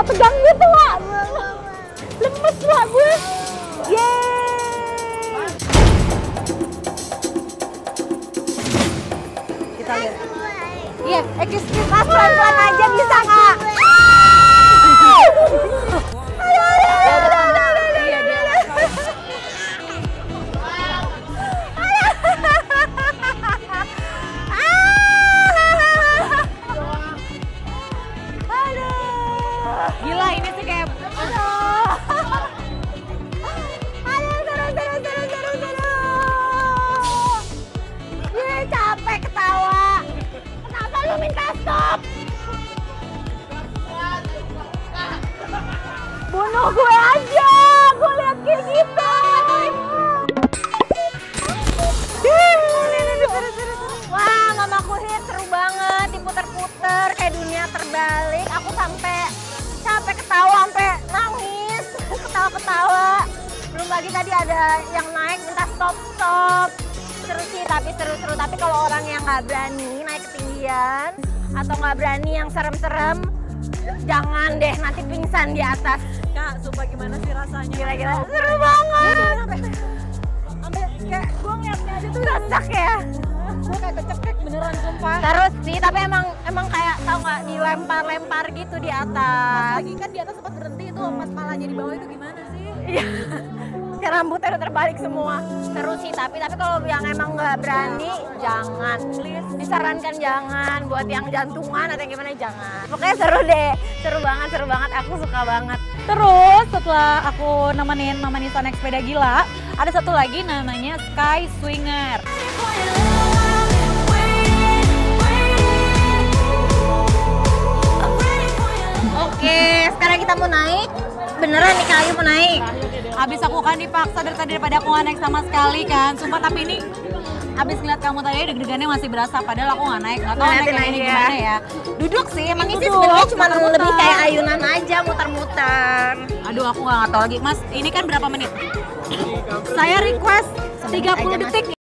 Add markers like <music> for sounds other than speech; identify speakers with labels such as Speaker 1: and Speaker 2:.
Speaker 1: Wah tegang gitu Wak. Lemes Wak gue. Yeay. Kita lihat. Iya, eh kiss mas pelan-pelan aja bisa nggak? Bunuh gue aja. Gue liat kayak gitu. Wah, mamaku ini seru banget, diputer-puter kayak dunia terbalik. Aku sampai capek ketawa, sampai nangis, <laughs> ketawa-ketawa. Belum lagi tadi ada yang naik minta stop-stop. Seru sih, tapi seru-seru. Tapi kalau orang yang nggak berani naik ketinggian atau nggak berani yang serem-serem, jangan deh nanti pingsan di atas.
Speaker 2: Kak, sumpah gimana sih rasanya?
Speaker 1: Gila-gila, seru banget.
Speaker 2: Sampai kayak gue ngeliatnya aja tuh
Speaker 1: ya.
Speaker 2: gue kayak kecekek beneran sumpah.
Speaker 1: Terus sih, tapi emang emang kayak tau nggak dilempar-lempar gitu di atas.
Speaker 2: Lagi kan di atas sempat berhenti itu pas palanya di bawah itu gimana sih?
Speaker 1: Rambutnya udah terbalik semua. Seru sih, tapi tapi kalau yang emang nggak berani, jangan. Please, disarankan jangan. Buat yang jantungan atau yang gimana jangan. Pokoknya seru deh, seru banget, seru banget. Aku suka banget.
Speaker 2: Terus setelah aku nemenin Mama Nisa naik sepeda gila, ada satu lagi namanya Sky Swinger.
Speaker 1: Oke, sekarang kita mau naik. Beneran nih kayu mau naik.
Speaker 2: Habis aku kan dipaksa dari tadi daripada aku nggak naik sama sekali kan. Sumpah tapi ini habis ngeliat kamu tadi deg-degannya masih berasa padahal aku nggak naik nggak tahu naik kayak ini
Speaker 1: aja.
Speaker 2: gimana ya duduk sih emang
Speaker 1: Ini sebenarnya cuma lebih kayak ayunan aja, muter-muter.
Speaker 2: aduh aku nggak tahu lagi mas ini kan berapa menit saya request 30
Speaker 1: aja, Mas.
Speaker 2: detik